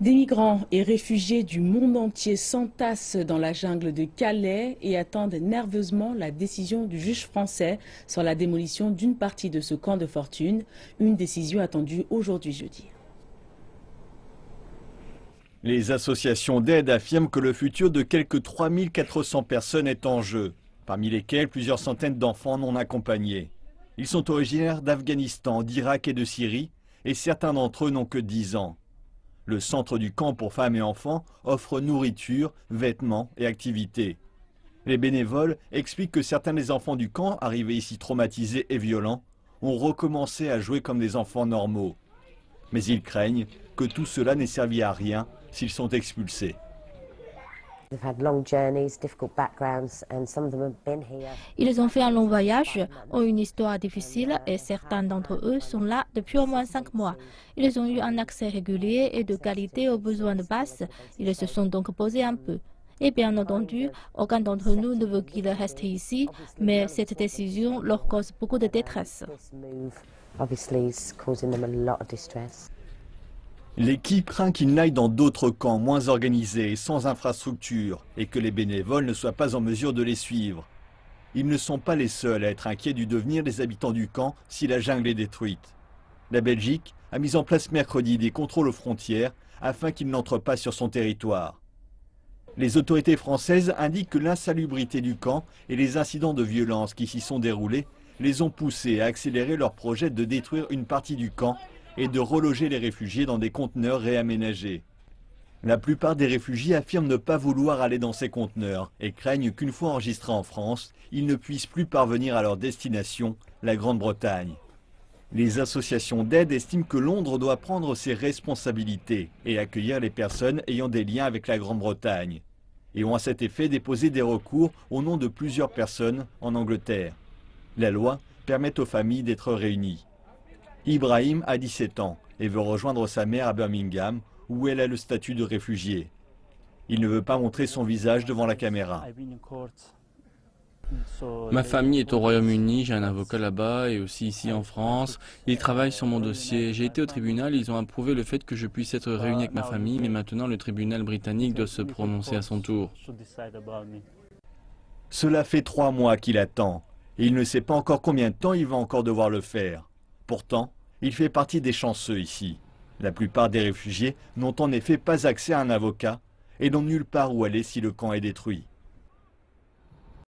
Des migrants et réfugiés du monde entier s'entassent dans la jungle de Calais et attendent nerveusement la décision du juge français sur la démolition d'une partie de ce camp de fortune, une décision attendue aujourd'hui jeudi. Les associations d'aide affirment que le futur de quelques 3400 personnes est en jeu, parmi lesquelles plusieurs centaines d'enfants non accompagnés. Ils sont originaires d'Afghanistan, d'Irak et de Syrie, et certains d'entre eux n'ont que 10 ans. Le centre du camp pour femmes et enfants offre nourriture, vêtements et activités. Les bénévoles expliquent que certains des enfants du camp, arrivés ici traumatisés et violents, ont recommencé à jouer comme des enfants normaux. Mais ils craignent que tout cela n'ait servi à rien s'ils sont expulsés. Ils ont fait un long voyage, ont une histoire difficile et certains d'entre eux sont là depuis au moins cinq mois. Ils ont eu un accès régulier et de qualité aux besoins de base. Ils se sont donc posés un peu. Et bien entendu, aucun d'entre nous ne veut qu'ils restent ici, mais cette décision leur cause beaucoup de détresse. L'équipe craint qu'ils n'aillent dans d'autres camps moins organisés et sans infrastructure et que les bénévoles ne soient pas en mesure de les suivre. Ils ne sont pas les seuls à être inquiets du devenir des habitants du camp si la jungle est détruite. La Belgique a mis en place mercredi des contrôles aux frontières afin qu'ils n'entrent pas sur son territoire. Les autorités françaises indiquent que l'insalubrité du camp et les incidents de violence qui s'y sont déroulés les ont poussés à accélérer leur projet de détruire une partie du camp et de reloger les réfugiés dans des conteneurs réaménagés. La plupart des réfugiés affirment ne pas vouloir aller dans ces conteneurs et craignent qu'une fois enregistrés en France, ils ne puissent plus parvenir à leur destination, la Grande-Bretagne. Les associations d'aide estiment que Londres doit prendre ses responsabilités et accueillir les personnes ayant des liens avec la Grande-Bretagne, et ont à cet effet déposé des recours au nom de plusieurs personnes en Angleterre. La loi permet aux familles d'être réunies. Ibrahim a 17 ans et veut rejoindre sa mère à Birmingham, où elle a le statut de réfugié. Il ne veut pas montrer son visage devant la caméra. Ma famille est au Royaume-Uni, j'ai un avocat là-bas et aussi ici en France. Ils travaillent sur mon dossier. J'ai été au tribunal, ils ont approuvé le fait que je puisse être réuni avec ma famille, mais maintenant le tribunal britannique doit se prononcer à son tour. Cela fait trois mois qu'il attend et il ne sait pas encore combien de temps il va encore devoir le faire. Pourtant, il fait partie des chanceux ici. La plupart des réfugiés n'ont en effet pas accès à un avocat et n'ont nulle part où aller si le camp est détruit.